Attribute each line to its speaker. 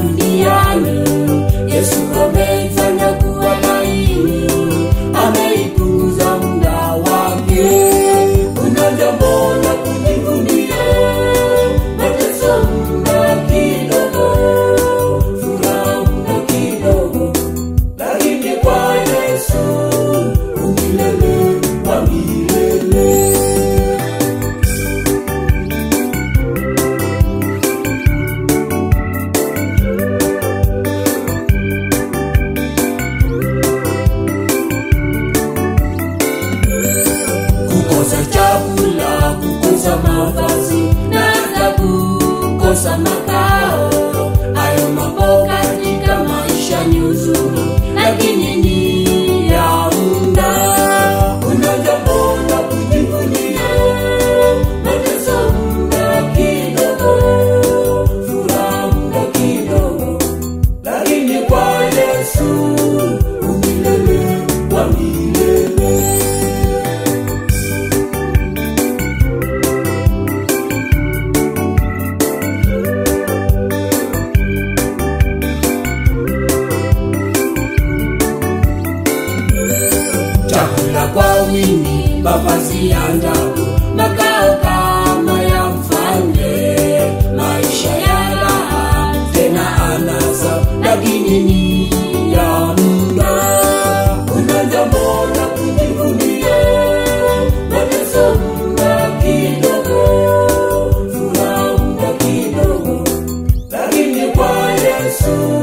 Speaker 1: duniani. Yesu omega na kwa wingi mavazi ya ndabu, makao kama ya mfalme, maisha ya raha tena anasa, lakini ni ya muda. Kuna jambo la kujivunia, mateso muda kidogo, furaha muda kidogo, lakini kwa Yesu